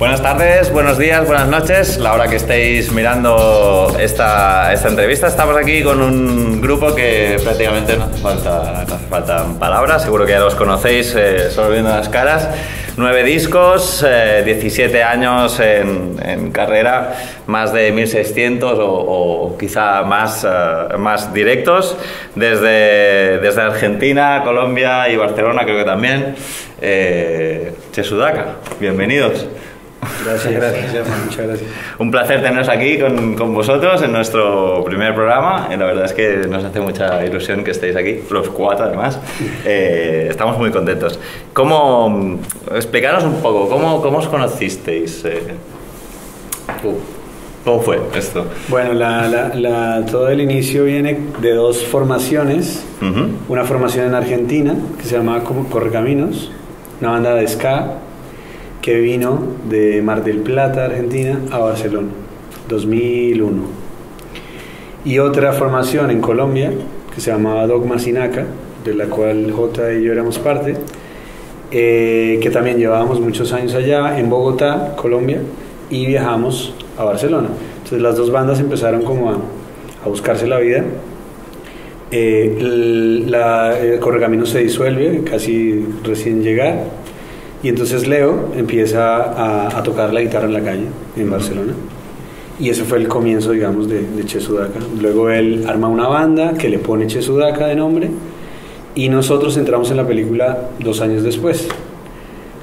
Buenas tardes, buenos días, buenas noches. La hora que estéis mirando esta, esta entrevista, estamos aquí con un grupo que prácticamente no hace falta, no hace falta palabras, seguro que ya los conocéis eh, solo viendo las caras. Nueve discos, eh, 17 años en, en, carrera, más de 1600 o, o quizá más, uh, más directos desde, desde Argentina, Colombia y Barcelona, creo que también. Eh, Chesudaka, bienvenidos. Gracias, gracias, muchas gracias. Un placer teneros aquí con, con, vosotros en nuestro primer programa. La verdad es que nos hace mucha ilusión que estéis aquí, los cuatro además. Eh, estamos muy contentos. ¿Cómo, explicaros un poco, ¿cómo, cómo os conocisteis? Eh, ¿Cómo fue esto? Bueno, la, la, la, todo el inicio viene de dos formaciones. Uh -huh. Una formación en Argentina que se llamaba Correcaminos, una banda de ska que vino de Mar del Plata, Argentina, a Barcelona, 2001. Y otra formación en Colombia, que se llamaba Dogma Sinaca, de la cual J y yo éramos parte, eh, que también llevábamos muchos años allá, en Bogotá, Colombia, y viajamos a Barcelona. Entonces las dos bandas empezaron como a, a buscarse la vida. Eh, el, la, el se disuelve, casi recién llegar, y entonces Leo empieza a, a, tocar la guitarra en la calle, en Barcelona. Y ese fue el comienzo, digamos, de, de Che Sudaka. Luego él arma una banda que le pone Che Sudaka de nombre. Y nosotros entramos en la película dos años después.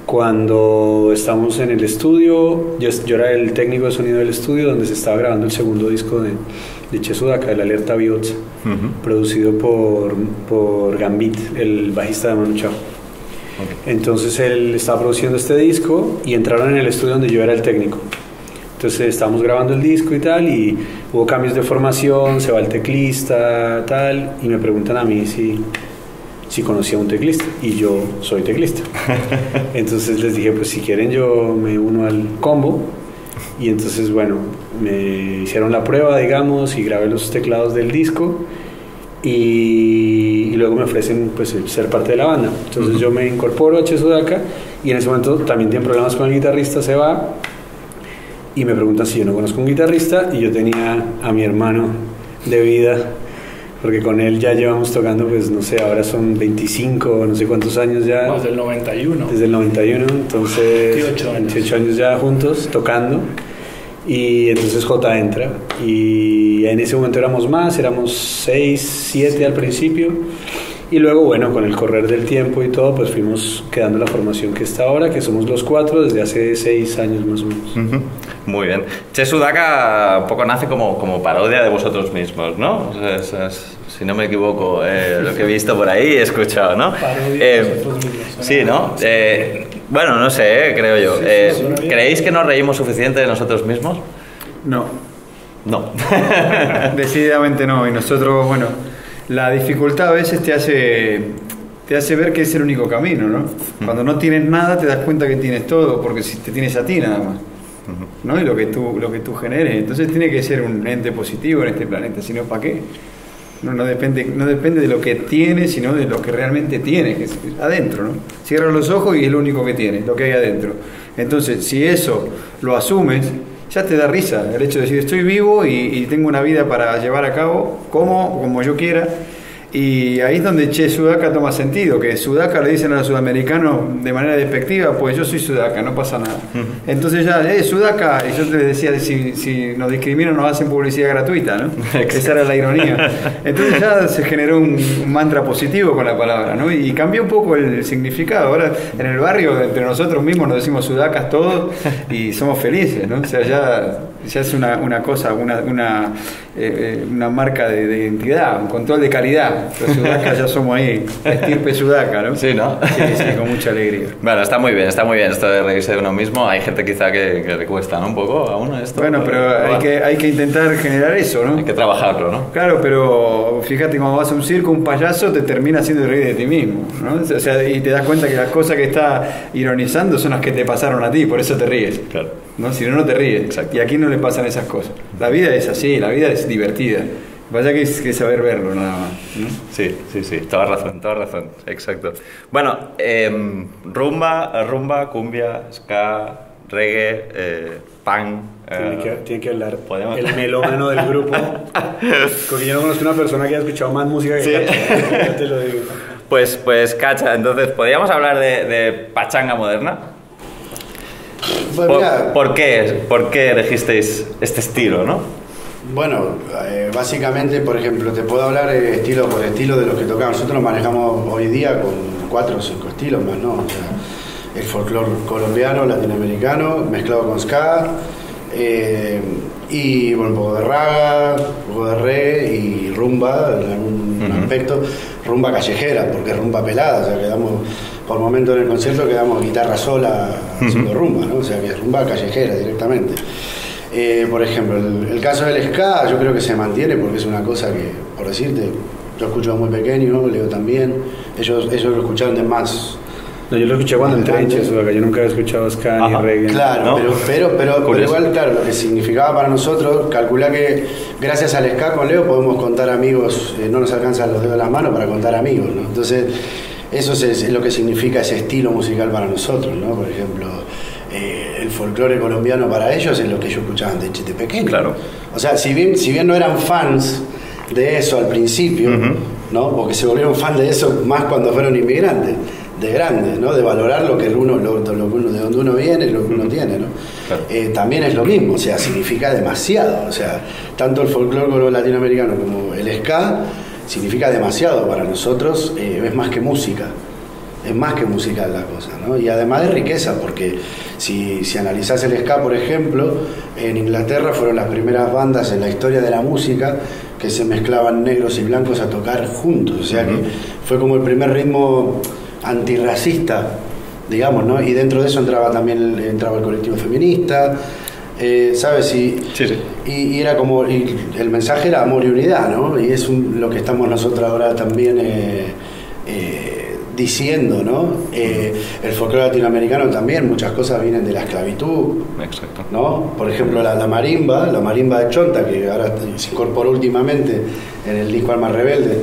Cuando estamos en el estudio, yo, yo era el técnico de sonido del estudio donde se estaba grabando el segundo disco de, de Che Sudaka, el Alerta uh -huh. producido por, por Gambit, el bajista de Manu Chao. Entonces él estaba produciendo este disco y entraron en el estudio donde yo era el técnico. Entonces estábamos grabando el disco y tal, y hubo cambios de formación, se va el teclista, tal, y me preguntan a mí si, si conocía a un teclista, y yo soy teclista. Entonces les dije, pues si quieren yo me uno al combo, y entonces bueno, me hicieron la prueba, digamos, y grabé los teclados del disco, y, y, luego me ofrecen pues ser parte de la banda. Entonces uh -huh. yo me incorporo a Chesudaka y en ese momento también tienen problemas con el guitarrista, se va y me preguntan si yo no conozco un guitarrista y yo tenía a mi hermano de vida porque con él ya llevamos tocando pues no sé, ahora son 25 no sé cuántos años ya. Desde el 91. Desde el 91, entonces 28 años, 28 años ya juntos tocando y entonces J entra y en ese momento éramos más, éramos 6, 7 al principio y luego bueno, con el correr del tiempo y todo pues fuimos quedando la formación que está ahora, que somos los cuatro desde hace 6 años más o menos. Uh -huh. Muy bien. Che Sudaka un poco nace como, como parodia de vosotros mismos, ¿no? Es, es, si no me equivoco, eh, lo que he visto por ahí he escuchado, ¿no? Parodia eh, de vosotros mismos. Sí, ¿no? Eh, bueno, no sé, creo yo. Sí, ¿Creéis que nos reímos suficiente de nosotros mismos? No. No. Decididamente no. Y nosotros, bueno, la dificultad a veces te hace, te hace ver que es el único camino, ¿no? Cuando no tienes nada te das cuenta que tienes todo, porque si te tienes a ti nada más. ¿no? Y lo que, tú, lo que tú generes. Entonces tiene que ser un ente positivo en este planeta, si no, ¿para qué? No, no, depende, no depende de lo que tienes, sino de lo que realmente tienes, que es adentro, ¿no? Cierra los ojos y es lo único que tienes, lo que hay adentro. Entonces, si eso lo asumes, ya te da risa el hecho de decir estoy vivo y, y tengo una vida para llevar a cabo como, como yo quiera y ahí es donde Che Sudaca toma sentido, que Sudaca le dicen a los sudamericanos de manera despectiva, pues yo soy Sudaca, no pasa nada. Uh -huh. Entonces ya, eh, Sudaca, y yo te decía, si, si nos discriminan nos hacen publicidad gratuita, ¿no? Esa era la ironía. Entonces ya se generó un, un, mantra positivo con la palabra, ¿no? Y cambió un poco el significado. Ahora en el barrio, entre nosotros mismos, nos decimos Sudacas todos y somos felices, ¿no? O sea, ya, ya es una, una cosa, una, una, eh, una marca de, de identidad, un control de calidad. Los Sudaca ya somos ahí, estirpe Sudaca, ¿no? Sí, ¿no? Sí, sí, con mucha alegría. Bueno, está muy bien, está muy bien esto de reírse de uno mismo. Hay gente quizá que, que le cuesta, ¿no? Un poco a uno esto. Bueno, pero hay que, hay que intentar generar eso, ¿no? Hay que trabajarlo, ¿no? Claro, pero fíjate, cuando vas a un circo, un payaso te termina haciendo reír de ti mismo, ¿no? O sea, y te das cuenta que las cosas que está ironizando son las que te pasaron a ti, por eso te ríes. Claro. ¿No? Si no, no te ríes. Exacto. Y aquí no le pasan esas cosas. La vida es así, la vida es divertida. Vaya que es que saber verlo nada más. ¿no? Sí, sí, sí, toda razón, toda razón, exacto. Bueno, eh, rumba, rumba, cumbia, ska, reggae, eh, punk. Tiene eh, que, tiene que hablar podemos- el melómano del grupo. Porque yo no conozco una persona que haya escuchado más música que Sí. Cacha, ya te lo digo. Pues, pues, Cacha, entonces, ¿podríamos hablar de, de pachanga moderna? Pues ¿Por, mira, por qué, ¿Por qué elegisteis este estilo, no? Bueno, eh, básicamente, por ejemplo, te puedo hablar eh, estilo por estilo de los que tocamos. Nosotros manejamos hoy día con cuatro o cinco estilos más, ¿no? O sea, el folclore colombiano, latinoamericano, mezclado con ska, eh, y bueno, un poco de raga, un poco de reggae y rumba en algún Ujú. aspecto, rumba callejera, porque es rumba pelada, o sea, quedamos, por momento en el concierto quedamos guitarra sola haciendo rumba, ¿no? O sea, que es rumba callejera directamente. Eh, por ejemplo, el, el caso del ska yo creo que se mantiene porque es una cosa que, por decirte, yo escucho muy pequeño, Leo también, ellos, ellos lo escucharon de más. No, yo lo escuché cuando entré en Chesuaga, yo nunca había escuchado ska ni Ajá, reggae. Claro, ¿no? pero, pero, pero, igual, claro, lo que significaba para nosotros, calcula que gracias al ska con Leo podemos contar amigos, eh, no nos alcanzan los dedos de las manos para contar amigos, ¿no? Entonces, eso es, es lo que significa ese estilo musical para nosotros, ¿no? Por ejemplo, eh, el folclore colombiano para ellos es lo que ellos escuchaban de, de pequeño. Claro. O sea, si bien, si bien no eran fans de eso al principio, Ujú. ¿no? Porque se volvieron fan de eso más cuando fueron inmigrantes, de grandes, ¿no? De valorar lo que uno, lo, lo uno- de donde uno viene, lo que uno tiene, ¿no? Claro. Eh, también es lo mismo, o sea, significa demasiado, o sea, tanto el folclore latinoamericano como el ska significa demasiado para nosotros, eh, es más que música. Es más que musical la cosa, ¿no? Y además de riqueza, porque si, si analizás el ska, por ejemplo, en Inglaterra fueron las primeras bandas en la historia de la música que se mezclaban negros y blancos a tocar juntos, o sea que fue como el primer ritmo antirracista, digamos, ¿no? Y dentro de eso entraba también el, entraba el colectivo feminista, eh, ¿sabes? Sí. Y, y era como, y el mensaje era amor y unidad, ¿no? Y es un- lo que estamos nosotros ahora también eh, eh, diciendo, ¿no? Eh, el folclore latinoamericano también, muchas cosas vienen de la esclavitud, Exacto. ¿no? Por ejemplo, la, la marimba, la marimba de Chonta, que ahora se incorporó últimamente en el disco Alma Rebelde,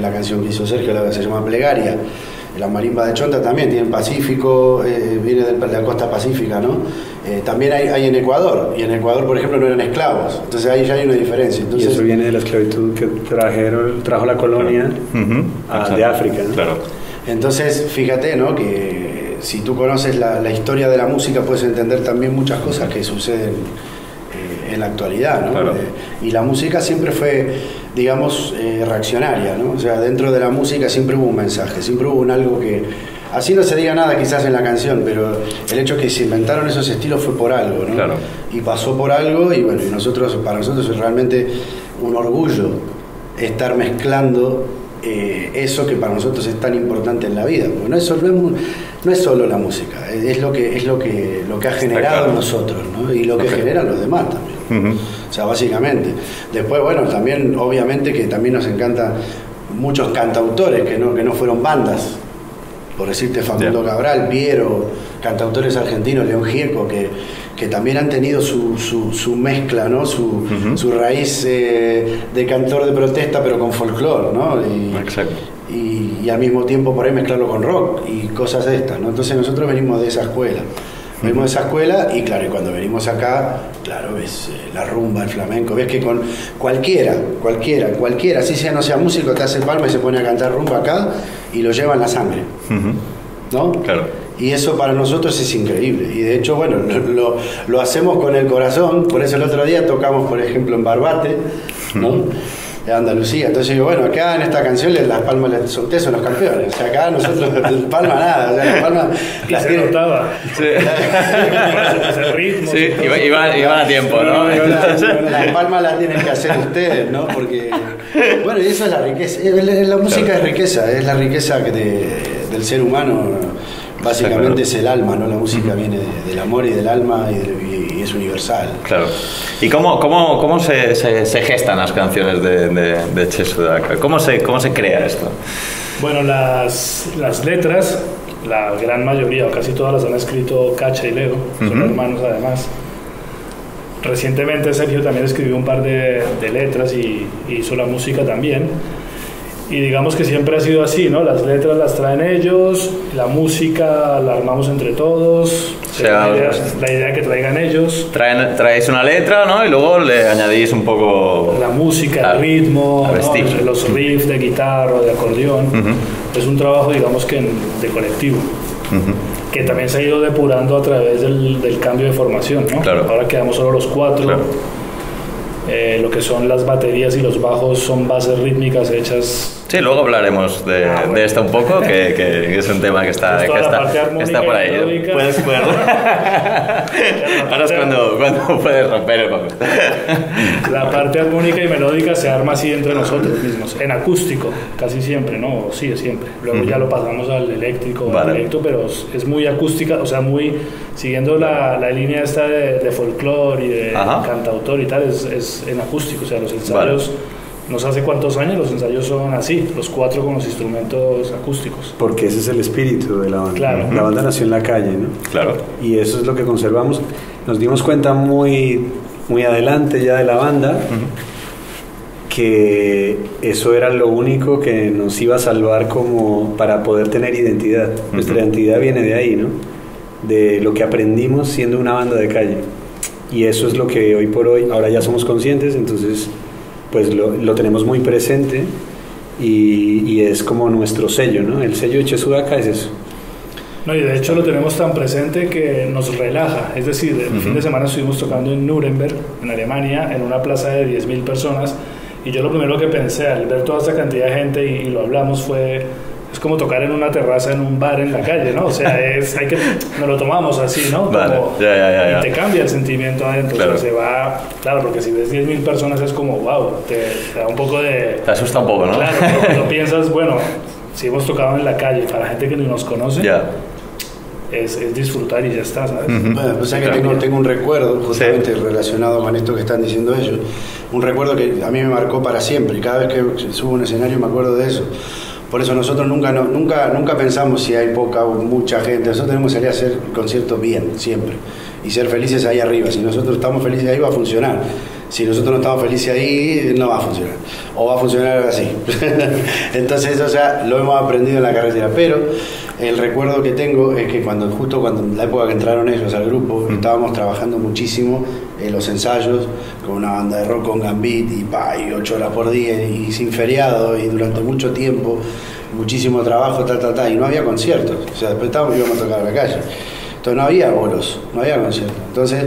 la canción que hizo Sergio la, se llama Plegaria. La marimba de Chonta también tiene Pacífico, eh, viene de la costa pacífica, ¿no? Eh, también hay, hay en Ecuador, y en Ecuador, por ejemplo, no eran esclavos, entonces ahí ya hay una diferencia. Y Entonces, eso viene de la esclavitud que trajeron, trajo la colonia ah, Exacto. de África. ¿no? Claro. Entonces, fíjate, ¿no? Que si tú conoces la, la historia de la música, puedes entender también muchas cosas que suceden eh, en la actualidad, ¿no? Claro. Eh, y la música siempre fue, digamos, eh, reaccionaria, ¿no? O sea, dentro de la música siempre hubo un mensaje, siempre hubo un algo que... Así no se diga nada quizás en la canción, pero el hecho que se inventaron esos estilos fue por algo, ¿no? Claro. Y pasó por algo y bueno, y nosotros, para nosotros es realmente un orgullo estar mezclando eh, eso que para nosotros es tan importante en la vida. Porque no es solo, no es, solo la música, es lo que, es lo que, lo que ha generado claro. nosotros ¿no? y lo que generan los demás también. O sea, básicamente. Después, bueno, también, obviamente, que también nos encantan muchos cantautores que no, que no fueron bandas. Por decirte Facundo Ya. Cabral, Piero, cantautores argentinos, León Gieco, que, que también han tenido su, su, su mezcla, ¿no? Su, Ujú. su raíz eh, de cantor de protesta, pero con folclore, ¿no? Y, Exacto. y, y al mismo tiempo por ahí mezclarlo con rock y cosas de estas, ¿no? Entonces nosotros venimos de esa escuela. Venimos de esa escuela y claro, y cuando venimos acá, claro, ves eh, la rumba, el flamenco, ves que con cualquiera, cualquiera, cualquiera, así sea no sea músico, te hace palma y se pone a cantar rumba acá y lo lleva en la sangre. ¿no? Claro. Y eso para nosotros es increíble. Y de hecho, bueno, lo, lo- lo hacemos con el corazón. Por eso el otro día tocamos, por ejemplo, en Barbate, ¿no? De Andalucía. Entonces digo, bueno, acá en esta canción las palmas les son ustedes son los campeones. O sea, acá nosotros palma nada. O sea, las palmas Y las se tienen- notaba. Sí. Ese ritmo. Sí, iba- iba- iban a tiempo, ¿no? Las palmas las tienen que hacer ustedes, ¿no? Porque, bueno, y eso es la riqueza. La, la música es riqueza, es la riqueza que de- del ser humano. Básicamente es el alma, ¿no? La música viene de- del amor y del alma y, del- y es universal. Claro. ¿Y cómo, cómo, cómo se, se, se gestan las canciones de, de, de Che Sudaca? ¿Cómo se, ¿Cómo se crea esto? Bueno, las, las letras, la gran mayoría o casi todas las han escrito Cacha y Leo, son hermanos además. Recientemente Sergio también escribió un par de, de letras y y hizo la música también. Y digamos que siempre ha sido así, ¿no? Las letras las traen ellos, la música la armamos entre todos, O sea, la, idea, la idea que traigan ellos, Traen, traéis una letra, ¿no? Y luego le añadís un poco... la música, el ritmo, ¿no? los riffs de guitarra de acordeón. Es un trabajo, digamos que en- de colectivo. Que también se ha ido depurando a través del, del cambio de formación, ¿no? Claro. Ahora quedamos solo los cuatro. Claro. Eh, lo que son las baterías y los bajos son bases rítmicas hechas Sí, luego hablaremos de, Ah, bueno. de esto un poco, que, que es un tema que está, Pues que está, está por ahí. Puedes, puedes- Ahora es cuando, cuando puedes romper el papel. La parte armónica y melódica se arma así entre nosotros mismos, en acústico, casi siempre, ¿no? Sí, siempre. Luego ya lo pasamos al eléctrico, Vale. al directo, pero es- muy acústica, o sea, muy siguiendo la, la línea esta de, de folclore y de Ajá. cantautor y tal, es, es en acústico, o sea, los ensayos, no sé hace cuántos años, los ensayos son así, los cuatro con los instrumentos acústicos. Porque ese es el espíritu de la banda. Claro. La banda nació en la calle, ¿no? Claro. Y eso es lo que conservamos. Nos dimos cuenta muy, muy adelante ya de la banda que eso era lo único que nos iba a salvar como para poder tener identidad. Nuestra identidad viene de ahí, ¿no? De lo que aprendimos siendo una banda de calle. Y eso es lo que hoy por hoy, ahora ya somos conscientes, entonces pues lo, lo tenemos muy presente y, y es como nuestro sello, ¿no? El sello de Chesudaka es eso. No, y de hecho lo tenemos tan presente que nos relaja. Es decir, el fin de semana estuvimos tocando en Nuremberg, en Alemania, en una plaza de 10.000 personas. Y yo lo primero que pensé al ver toda esta cantidad de gente y, y lo hablamos fue, es como tocar en una terraza en un bar en la calle, ¿no? O sea, es, hay que, nos lo tomamos así, ¿no? Vale, Como- ya, ya, ya, ya. Y te cambia el sentimiento adentro. Claro. O sea, se va, claro, porque si ves 10.000 personas es como, wow, te, te da un poco de... Te asusta un poco, ¿no? Claro, pero cuando piensas, bueno, si hemos tocado en la calle para gente que ni nos conoce, Ya. es, es disfrutar y ya está, ¿sabes? Bueno, pues que Claro. tengo, tengo un recuerdo justamente relacionado con esto que están diciendo ellos. Un recuerdo que a mí me marcó para siempre. y Cada vez que subo a un escenario me acuerdo de eso. Por eso nosotros nunca, nunca, nunca pensamos si hay poca o mucha gente. Nosotros tenemos que salir a hacer conciertos bien, siempre. Y ser felices ahí arriba. Si nosotros estamos felices ahí va a funcionar. Si nosotros no estamos felices ahí, no va a funcionar. O va a funcionar así. Entonces, o sea, lo hemos aprendido en la carretera. Pero el recuerdo que tengo es que cuando justo cuando en la época que entraron ellos al grupo, estábamos trabajando muchísimo en los ensayos con una banda de rock con gambit y, pa, y ocho horas por día y sin feriado y durante mucho tiempo, muchísimo trabajo, tal, tal, tal, y no había conciertos. O sea, después estábamos, íbamos a tocar a la calle. Entonces no había bolos, no había conciertos. Entonces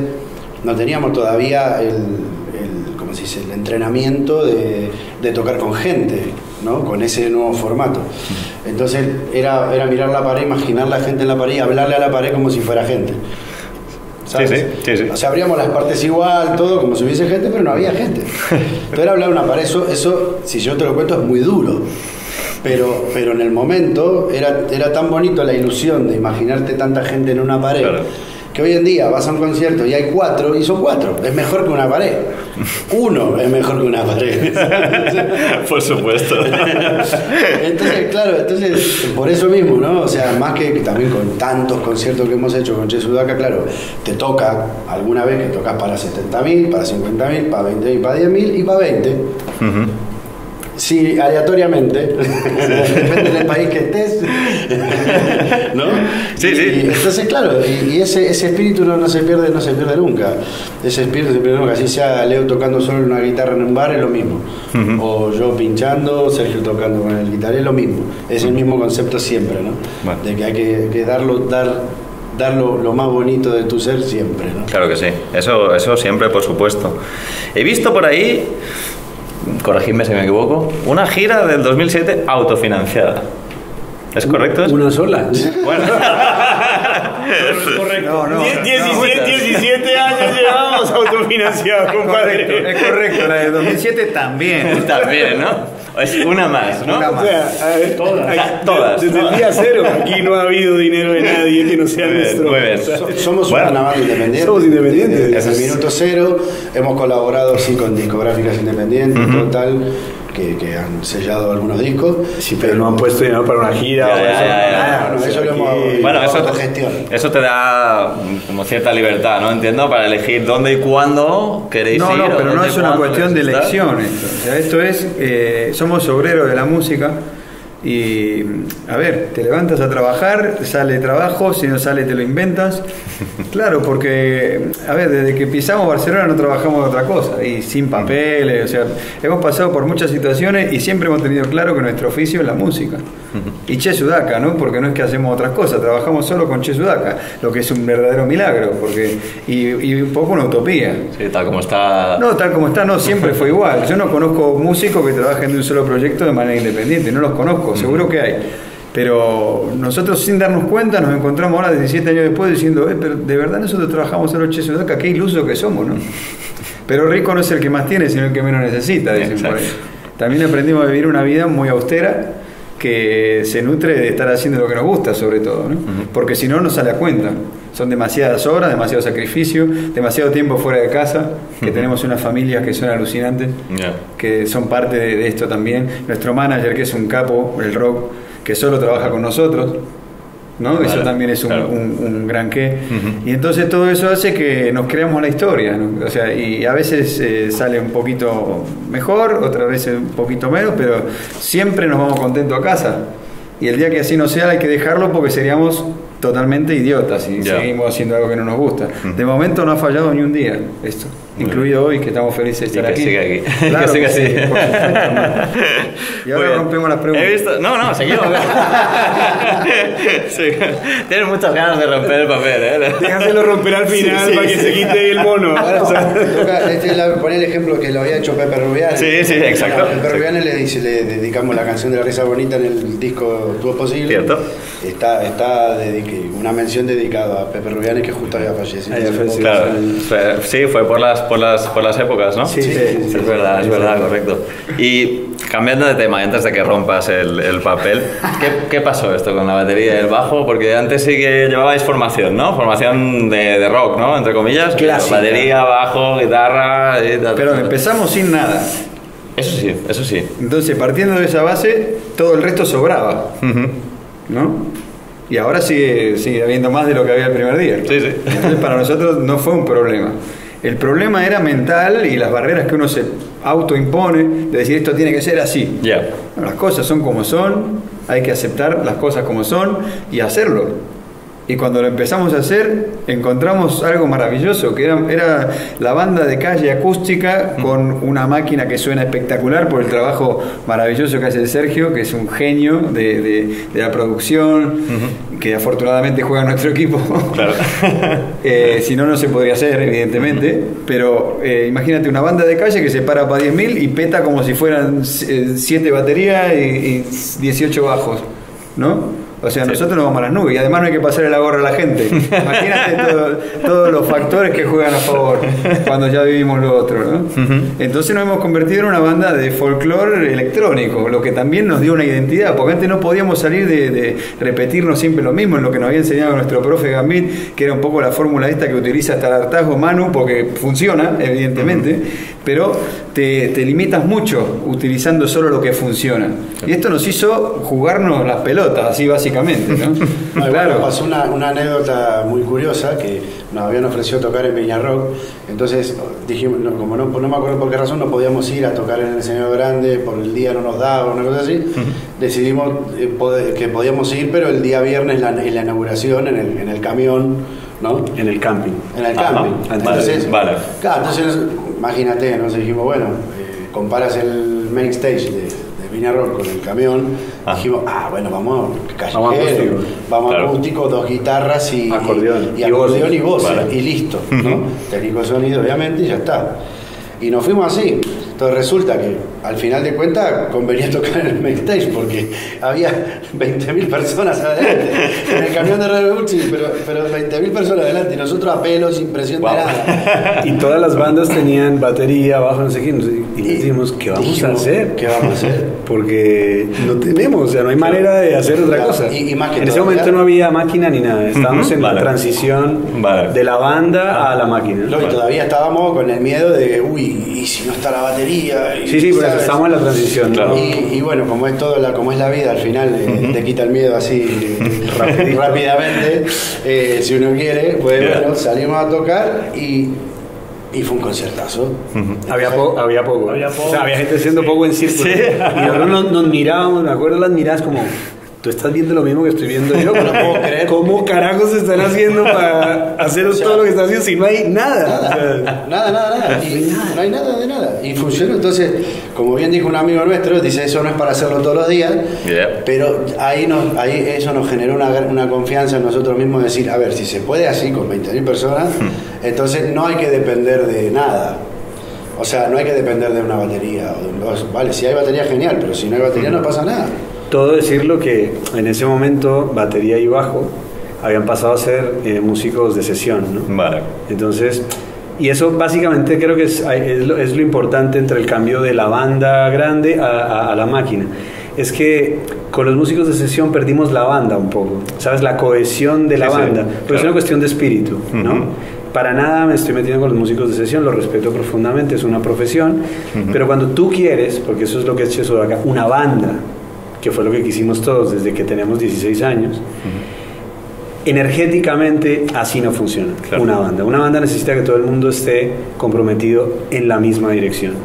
no teníamos todavía el, el, ¿cómo se dice? el entrenamiento de, de tocar con gente, ¿no? con ese nuevo formato. Entonces era, era mirar la pared, imaginar la gente en la pared y hablarle a la pared como si fuera gente. ¿sabes? Sí, sí, sí, sí. O sea, abríamos las partes igual, todo como si hubiese gente, pero no había gente. Entonces era hablar una pared, eso, eso, si yo te lo cuento, es muy duro. Pero, pero en el momento era, era tan bonito la ilusión de imaginarte tanta gente en una pared. Claro. Que hoy en día vas a un concierto y hay cuatro, y son cuatro. Es mejor que una pared. Uno es mejor que una pared. Por supuesto. Entonces, claro, entonces, por eso mismo, ¿no? O sea, más que también con tantos conciertos que hemos hecho con Che Sudaca, claro, te toca alguna vez que tocas para 70.000, para 50.000, para 20.000, para 10.000 y para 20. Sí, aleatoriamente, depende del país que estés, ¿no? Sí, sí. Y entonces, claro, y, y ese, ese espíritu no, no se pierde, no se pierde nunca. Ese espíritu se pierde nunca. Así sea Leo tocando solo una guitarra en un bar, es lo mismo. O yo pinchando, Sergio tocando con el guitarra, es lo mismo. Es el mismo concepto siempre, ¿no? Bueno. De que hay que, que darlo, dar, dar lo, lo más bonito de tu ser siempre, ¿no? Claro que sí, eso, eso siempre, por supuesto. He visto por ahí, corregidme si me equivoco, una gira del 2007 autofinanciada. ¿Es correcto? eso? Una sola. Bueno, correcto. No, no. Die- no, 17, no, 17 años llevamos autofinanciados, Es correcto, compadre. es correcto. La de 2007 también. también, ¿no? Es una más, ¿no? Una O sea, a ver, Todas. aquí- Todas. Desde el día cero, aquí no ha habido dinero de nadie que no sea Muy bien, nuestro. muy bien. O sea, So- Somos Bueno. una banda independiente. Somos independientes. Desde el minuto cero hemos colaborado sí con discográficas independientes, total, que, que han sellado algunos discos. Sí, pero no han puesto dinero para una gira. O eso. Nada, Bueno, eso lo aquí- hemos- Bueno, eso, te da como cierta libertad, ¿no? Entiendo, para elegir dónde y cuándo queréis No, ir. no, pero no es una cuestión de elección esto. O sea, esto es, eh, somos obreros de la música y, a ver, te levantas a trabajar, sale trabajo, si no sale te lo inventas. Claro, porque, a ver, desde que pisamos Barcelona no trabajamos de otra cosa y sin papeles, o sea, hemos pasado por muchas situaciones y siempre hemos tenido claro que nuestro oficio es la música. Y Che Sudaca, ¿no? Porque no es que hacemos otras cosas, trabajamos solo con Che Sudaca, lo que es un verdadero milagro, porque y, y un poco una utopía. Sí, tal como está. No, tal como está, no, siempre fue igual. Yo no conozco músicos que trabajen de un solo proyecto de manera independiente, no los conozco, seguro que hay. Pero nosotros sin darnos cuenta nos encontramos ahora 17 años después diciendo, eh, pero de verdad nosotros trabajamos solo Che Sudaca, qué iluso que somos, ¿no? Pero rico no es el que más tiene, sino el que menos necesita, dicen por ahí. También aprendimos a vivir una vida muy austera que se nutre de estar haciendo lo que nos gusta, sobre todo, ¿no? Porque si no, no sale a cuenta. Son demasiadas horas, demasiado sacrificio, demasiado tiempo fuera de casa, que tenemos unas familias que son alucinantes, que son parte de, de esto también. Nuestro manager, que es un capo, el rock, que solo trabaja con nosotros, ¿no? Vale, eso también es un, claro. un- un gran qué. Y entonces todo eso hace que nos creamos la historia, ¿no? O sea, y a veces eh, sale un poquito mejor, otras veces un poquito menos, pero siempre nos vamos contentos a casa. Y el día que así no sea hay que dejarlo porque seríamos totalmente idiotas y Ya. seguimos haciendo algo que no nos gusta. De momento no ha fallado ni un día esto, incluido hoy que estamos felices de Y estar que aquí. siga aquí. Claro que siga que así. sí, por supuesto, ¿no? Y ahora bien. rompemos las preguntas. He visto... No, no, seguimos. sí. Tienes muchas ganas de romper el papel, ¿eh? Déjaselo romper al final Sí, para que se quite el mono. Ahora, toca, este, la, poner el ejemplo que lo había hecho Pepe Rubiales. Sí, sí, exacto. A Pepe Rubiales le, dice, le dedicamos la canción de la risa bonita en el disco Tuvo Posible. Cierto. Está, está dedique- una mención dedicada a Pepe Rubiales que justo había fallecido. Claro, sí, fue por las, por las, por las épocas, ¿no? Sí, sí, sí, sí, es verdad, es verdad, correcto. Y cambiando de tema, y antes de que rompas el, el papel, ¿qué, qué pasó esto con la batería y el bajo? Porque antes sí que llevabais formación, ¿no? Formación de, de rock, ¿no? Entre comillas. Clásica. Batería, bajo, guitarra. y tal. Pero empezamos sin nada. Eso sí, eso sí. Entonces, partiendo de esa base, todo el resto sobraba, Ujú. ¿no? Y ahora sigue, sigue habiendo más de lo que había el primer día. Sí, sí. Entonces, para nosotros no fue un problema. El problema era mental y las barreras que uno se autoimpone de decir esto tiene que ser así. Bueno, las cosas son como son, hay que aceptar las cosas como son y hacerlo. Y cuando lo empezamos a hacer, encontramos algo maravilloso, que era, era la banda de calle acústica con una máquina que suena espectacular por el trabajo maravilloso que hace Sergio, que es un genio de, de- de la producción, que afortunadamente juega en nuestro equipo. Claro. Eh, si no, no se podría hacer, evidentemente. Pero eh, imagínate una banda de calle que se para para 10.000 y peta como si fueran 7 baterías y, y 18 bajos, ¿no? O sea, nosotros nos vamos a las nubes y además no hay que pasarle la gorra a la gente. Imagínate todo- todos los factores que juegan a favor cuando ya vivimos lo otro, ¿no? Entonces nos hemos convertido en una banda de folclore electrónico, lo que también nos dio una identidad, porque antes no podíamos salir de, de repetirnos siempre lo mismo, en lo que nos había enseñado nuestro profe Gambit, que era un poco la fórmula esta que utiliza hasta el hartazgo Manu, porque funciona, evidentemente, pero te, te limitas mucho utilizando solo lo que funciona. Y esto nos hizo jugarnos las pelotas, así básicamente, ¿no? No, igual nos pasó una, una anécdota muy curiosa que nos habían ofrecido tocar en Peñarrock. Entonces dijimos, no, como no, no me acuerdo por qué razón, no podíamos ir a tocar en el escenario grande, por el día no nos daba, una cosa así. Decidimos eh, que podíamos ir, pero el día viernes la, en la inauguración, en el, en el camión, ¿no? En el camping. En el Ajá. camping. Vale, Entonces, vale. Claro, entonces imagínate, nos dijimos, bueno, eh, comparas el main stage de, Viñarrock con el camión, Ah. dijimos, ah, bueno, vamos callejero, Vamos acústico. vamos Claro. acústico, dos guitarras y Acordeón. y, Y acordeón voces. y voces, Vale. y listo, ¿no? Técnico de sonido, obviamente, y ya está. Y nos fuimos así. Entonces resulta que al final de cuentas convenía tocar en el main stage porque había 20.000 personas adelante. En el camión de Red Bull, sí, pero, pero 20.000 personas adelante y nosotros a pelo sin presión Wow. de nada. Y todas las bandas tenían batería, bajo, no sé qué. sé, Y dijimos, ¿qué vamos a hacer? ¿Qué vamos a hacer? Porque no tenemos, o sea, no hay manera de hacer otra Claro, cosa. y- y más que en ese momento no había máquina ni nada. Estábamos en vale. la transición Vale. de la banda a la máquina. No, y todavía estábamos con el miedo de, uy, y si no está la batería batería. Y, Sí, sí, por eso ¿sabes? estamos en la transición. ¿no? Y, y bueno, como es todo la, como es la vida, al final eh, te quita el miedo así rápidamente. eh, si uno quiere, pues Yeah. bueno, salimos a tocar y, y fue un conciertazo. Había, po- había poco. Había poco. O sea, había gente haciendo poco en círculo. Y nosotros nos, nos mirábamos, me acuerdo las miradas como, tú estás viendo lo mismo que estoy viendo yo. No puedo creer. ¿Cómo carajos se están haciendo para hacer O sea, todo lo que están haciendo si no hay nada? Nada, nada, nada, nada. Y no hay nada de nada. Y funcionó. Entonces, como bien dijo un amigo nuestro, dice, eso no es para hacerlo todos los días. Yeah. Pero ahí, nos, ahí eso nos generó una, una confianza en nosotros mismos, decir, a ver, si se puede así con 20.000 personas, entonces no hay que depender de nada. O sea, no hay que depender de una batería. o de un dos. Vale, si hay batería, genial, pero si no hay batería, no pasa nada. Todo decirlo que en ese momento batería y bajo habían pasado a ser eh, músicos de sesión, ¿no? Vale. Entonces, y eso básicamente creo que es, es lo, es lo importante entre el cambio de la banda grande a, a- a la máquina. Es que con los músicos de sesión perdimos la banda un poco, ¿sabes? La cohesión de la Sí, sí, banda. Pero es una cuestión de espíritu, ¿no? Para nada me estoy metiendo con los músicos de sesión, los respeto profundamente, es una profesión. Pero cuando tú quieres, porque eso es lo que es Cheso acá, una banda, que fue lo que quisimos todos desde que tenemos 16 años, energéticamente así no funciona Claro. una banda. Una banda necesita que todo el mundo esté comprometido en la misma dirección.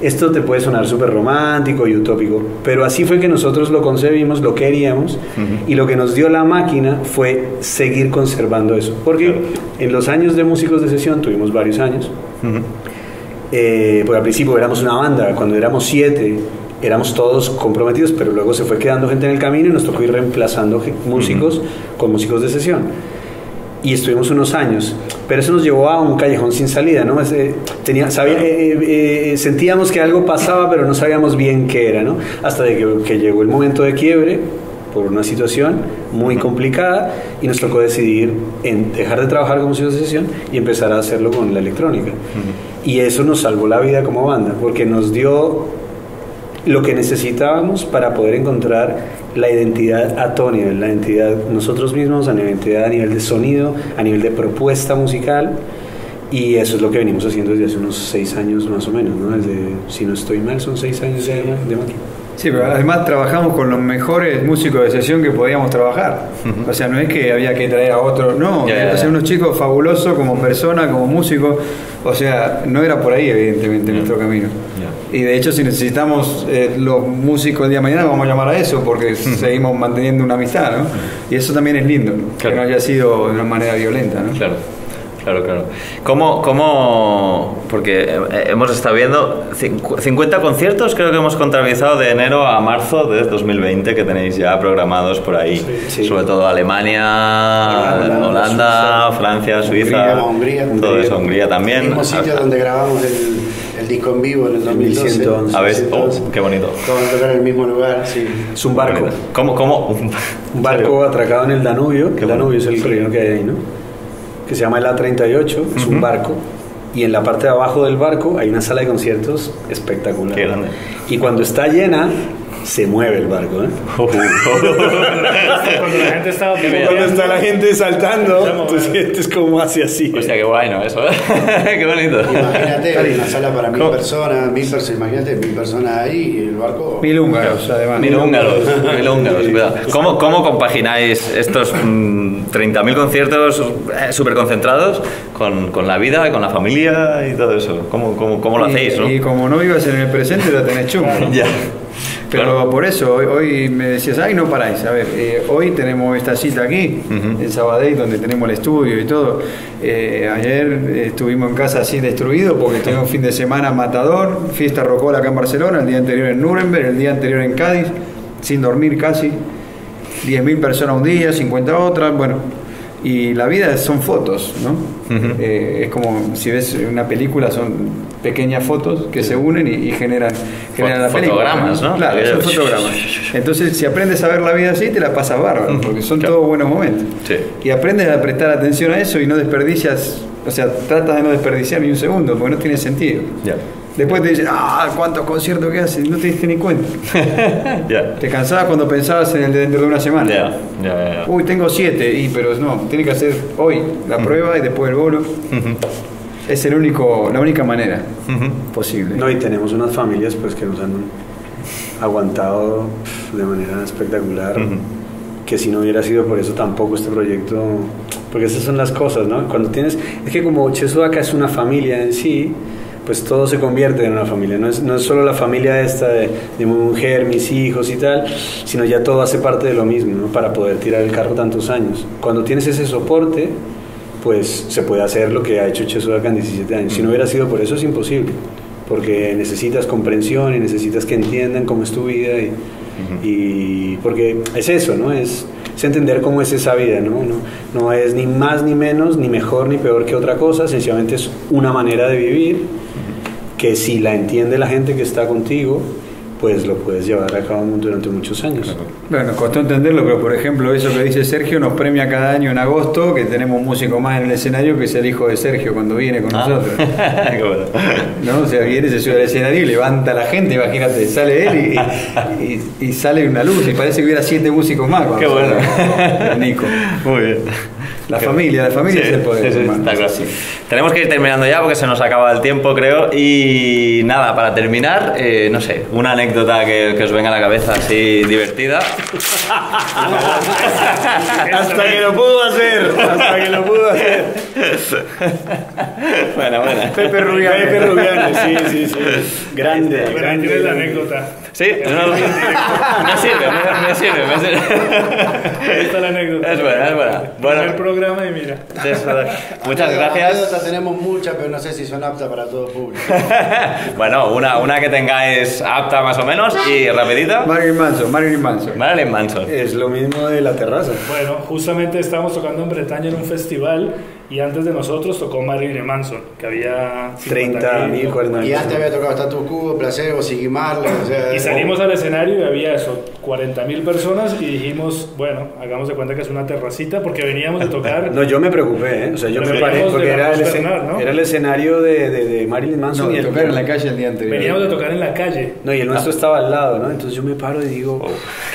Esto te puede sonar súper romántico y utópico, pero así fue que nosotros lo concebimos, lo queríamos, y lo que nos dio la máquina fue seguir conservando eso. Porque Claro. en los años de músicos de sesión, tuvimos varios años, eh, porque al principio éramos una banda, cuando éramos siete éramos todos comprometidos, pero luego se fue quedando gente en el camino y nos tocó ir reemplazando músicos con músicos de sesión. Y estuvimos unos años, pero eso nos llevó a un callejón sin salida, ¿no? Tenía, sabía- eh, eh, eh, sentíamos que algo pasaba, pero no sabíamos bien qué era, ¿no? Hasta de que, que llegó el momento de quiebre por una situación muy complicada y nos tocó decidir en dejar de trabajar con músicos de sesión y empezar a hacerlo con la electrónica. Y eso nos salvó la vida como banda, porque nos dio lo que necesitábamos para poder encontrar la identidad a la identidad nosotros mismos, a nivel, a nivel de sonido, a nivel de propuesta musical. Y eso es lo que venimos haciendo desde hace unos seis años más o menos, ¿no? Desde, si no estoy mal, son seis años de, de. Sí, pero además trabajamos con los mejores músicos de sesión que podíamos trabajar. O sea, no es que había que traer a otros, no. Ya, o sea, unos chicos fabulosos como persona, como músico. O sea, no era por ahí, evidentemente, nuestro camino. Y de hecho, si necesitamos eh, los músicos el día de mañana, vamos a llamar a eso, porque seguimos manteniendo una amistad, ¿no? Y eso también es lindo, Claro. que no haya sido de una manera violenta, ¿no? Claro, claro, claro. ¿Cómo, cómo porque hemos estado viendo cincu- 50 conciertos, creo que hemos contabilizado de enero a marzo de 2020 que tenéis ya programados por ahí. Sí. Sobre todo Alemania, Holanda, Holanda, Francia, Suiza, Hungría, todo Hungría. eso, Hungría también. El mismo sitio Ah, donde grabamos el, el disco en vivo en el 2012. 1111. A ver, oh, 1111. qué bonito. Vamos a tocar en el mismo lugar, sí. Es un barco, ¿Cómo? cómo? un barco atracado en el Danubio, que el. Danubio es el río que hay ahí, ¿no? Que se llama el A38, es un barco. Y en la parte de abajo del barco hay una sala de conciertos espectacular. Qué grande. Y cuando está llena, se mueve el barco, ¿eh? Cuando la gente estaba Cuando está la gente saltando, tú eh. sientes como hace así. Hostia, qué guay, ¿no? Eso, qué bonito. Imagínate, hay una sala para mil ¿Cómo? personas, mil personas, imagínate, mil personas ahí y el barco. Mil húngaros, además. Mil húngaros, mil húngaros, cuidado. ¿Cómo, ¿Cómo compagináis estos mm, 30.000 conciertos eh, súper concentrados con, con la vida, con la familia y todo eso? ¿Cómo, cómo, cómo lo Y- hacéis, no? Y como no vivas en el presente, lo tenés chungo. Ya. Pero Claro. por eso, hoy, hoy me decías, ay, no paráis. A ver, eh, hoy tenemos esta cita aquí, Ujú. en Sabadell, donde tenemos el estudio y todo. Eh, ayer estuvimos en casa así destruido porque tuvimos un fin de semana matador, fiesta rocola acá en Barcelona, el día anterior en Nuremberg, el día anterior en Cádiz, sin dormir casi. 10.000 personas un día, 50 otras, bueno. Y la vida son fotos, ¿no? Eh, es como si ves una película, son pequeñas fotos que se unen y, y generan, generan la película. fotogramas, ¿no? Claro, son fotogramas. Entonces, si aprendes a ver la vida así, te la pasas bárbaro, porque son Claro. todos buenos momentos. Sí. Y aprendes a prestar atención a eso y no desperdicias, o sea, tratas de no desperdiciar ni un segundo, porque no tiene sentido. Después te dicen, ah, cuántos conciertos que haces, no te diste ni cuenta. Ya. Te cansabas cuando pensabas en el de dentro de una semana. Ya, ya. Uy, tengo siete, y pero no, tiene que hacer hoy la prueba y después el bolo. Es el único, la única manera posible. No, y tenemos unas familias pues que nos han aguantado de manera espectacular. Que si no hubiera sido por eso tampoco este proyecto. Porque esas son las cosas, ¿no? Cuando tienes. Es que como Chesudaca es una familia en sí, pues todo se convierte en una familia. No es, no es solo la familia esta de, de mi mujer, mis hijos y tal, sino ya todo hace parte de lo mismo, ¿no? Para poder tirar el carro tantos años. Cuando tienes ese soporte, pues se puede hacer lo que ha hecho Chesudaca en 17 años. Si no hubiera sido por eso, es imposible. Porque necesitas comprensión y necesitas que entiendan cómo es tu vida y, y porque es eso, ¿no? Es, es entender cómo es esa vida, ¿no? ¿no? No es ni más ni menos, ni mejor ni peor que otra cosa, sencillamente es una manera de vivir que si la entiende la gente que está contigo, pues lo puedes llevar a cabo durante muchos años. Bueno, nos costó entenderlo, pero por ejemplo, eso que dice Sergio nos premia cada año en agosto, que tenemos un músico más en el escenario que es el hijo de Sergio cuando viene con Ah. nosotros. Bueno. ¿No? O sea, viene, se sube al escenario y levanta a la gente, imagínate, sale él y, y- y sale una luz y parece que hubiera siete músicos más. cuando Qué bueno. Nico. Muy bien. La familia, la familia Sí, es el poder. sí, sí, está claro. Tenemos que ir terminando ya porque se nos acaba el tiempo, creo. Y nada, para terminar, eh, no sé, una anécdota que, que os venga a la cabeza así divertida. Hasta que lo pudo hacer, hasta que lo pudo hacer. Buena, buena. Pepe Rubiales. Pepe Rubiales, sí, sí, sí. Grande, Bueno, ahí grande. tienes la grande. anécdota. Sí, no, me sirve, me, me sirve, me sirve. Ahí está la anécdota. Es buena, es buena. Bueno, programa y mira. es muchas gracias. tenemos muchas, pero no sé si son aptas para todo público. Bueno, una, una que tengáis apta más o menos y rapidita. Marilyn Manson, Marilyn Manson. Marilyn Manson. Es lo mismo de la terraza. Bueno, justamente estábamos tocando en Bretaña en un festival y antes de nosotros tocó Marilyn Manson, que había 30 mil, 40 mil. Y antes había tocado Status Quo, Placebo, Siggy Marley, o sea... Y salimos al escenario y había eso, 40 mil personas y dijimos, bueno, hagamos de cuenta que es una terracita porque veníamos de tocar... No, yo me preocupé, ¿eh? O sea, yo me paré porque era el, Cruz escen- Bernard, ¿no? era el escenario de, de, de Marilyn Manson No, y tocar en la calle el día anterior. Veníamos de tocar en la calle. No, y el nuestro estaba al lado, ¿no? Entonces yo me paro y digo,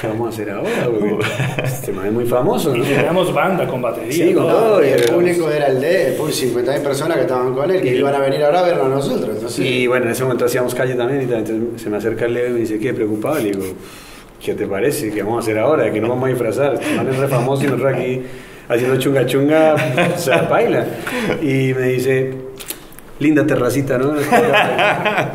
¿qué vamos a hacer ahora? Porque este man es muy famoso, Y ¿no? teníamos banda con batería. Sí, con todo. y el y- público era el de, pues 50.000 personas que estaban con él, que iban a venir ahora a vernos a nosotros. Entonces, Y bueno, en ese momento hacíamos calle también y. Entonces se me acerca el Leo y me dice, ¿qué? Preocupado. Le digo, ¿qué te parece? ¿Qué vamos a hacer ahora? ¿Que no vamos a disfrazar? Este man es re famoso y nosotros aquí haciendo chunga chunga, o sea, baila. Y me dice, linda terracita, ¿no?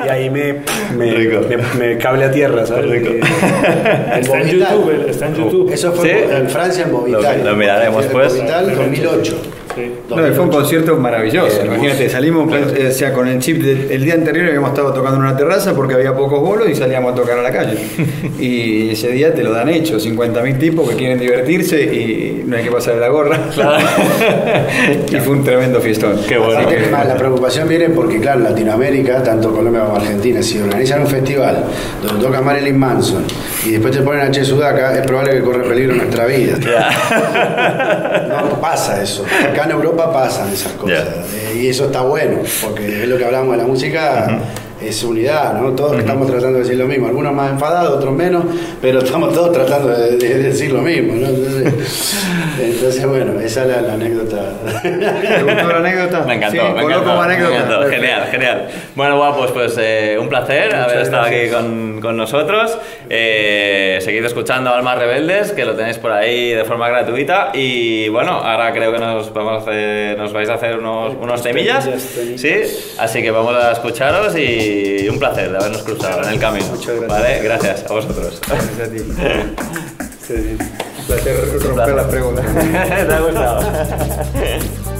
Y ahí me, me, me, me cable a tierra, ¿sabes? Rico. Y- Está en. YouTube, está en YouTube. Eso fue Sí. en Francia, en Movital. Lo- lo miraremos, En pues. Movital 2008. Sí. No, y fue un concierto maravilloso. Imagínate, salimos eh, o sea, con el chip del el día anterior habíamos estado tocando en una terraza porque había pocos bolos y salíamos a tocar a la calle. Y ese día te lo dan hecho, 50.000 tipos que quieren divertirse y no hay que pasar la gorra. y fue un tremendo fiestón. Qué bueno. Así que- la preocupación viene porque, claro, en Latinoamérica, tanto Colombia como Argentina, si organizan un festival donde toca Marilyn Manson y después te ponen a Che Sudaca, es probable que corre peligro nuestra vida. No pasa eso. Acá en Europa pasan esas cosas. Eh, Y eso está bueno, porque es lo que hablamos de la música. Es unidad, ¿no? Todos estamos tratando de decir lo mismo, algunos más enfadados, otros menos, pero estamos todos tratando de, de decir lo mismo, ¿no? Entonces, entonces, bueno, esa es la, la anécdota. ¿Te gustó la anécdota? Me encantó, Sí, me encantó, como me anécdota. encantó. Perfecto. Genial, genial. Bueno, guapos, pues eh, un placer haber estado aquí gracias. con, con nosotros. Eh, seguid escuchando Almas Rebeldes, que lo tenéis por ahí de forma gratuita. Y bueno, ahora creo que nos, vamos a hacer, nos vais a hacer unos, unos temillas. Sí, así que vamos a escucharos y un placer de habernos cruzado en el camino. Muchas gracias. ¿Vale? Gracias a vosotros. Gracias a ti. Placer romper las preguntas. ¿Te ha gustado?